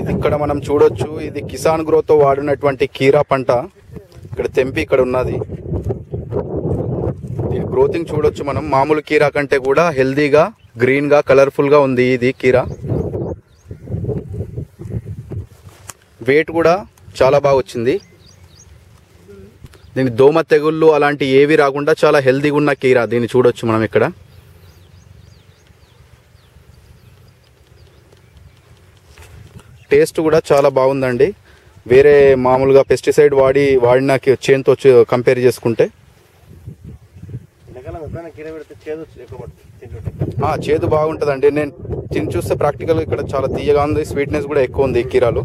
ఇది ఇక్కడ మనం చూడొచ్చు. ఇది కిసాన్ గ్రోత్తో వాడినటువంటి కీరా పంట. ఇక్కడ తెంపి ఇక్కడ ఉన్నది. దీని గ్రోతింగ్ చూడొచ్చు మనం. మామూలు కీరా కంటే కూడా హెల్దీగా గ్రీన్గా ఉంది ఇది కీరా. వెయిట్ కూడా చాలా బాగా వచ్చింది. దీని దోమ తెగుళ్ళు అలాంటి ఏవి రాకుండా చాలా హెల్దీగా ఉన్న కీరా దీన్ని చూడొచ్చు మనం ఇక్కడ. టేస్ట్ కూడా చాలా బాగుందండి. వేరే మామూలుగా పెస్టిసైడ్ వాడి వాడిన చేనుతో కంపేర్ చేసుకుంటే. చేదు బాగుంటుందండి. నేను తిని చూస్తే ప్రాక్టికల్ ఇక్కడ చాలా తీయగా ఉంది స్వీట్నెస్ కూడా ఎక్కువ ఉంది ఈ కీరాలో.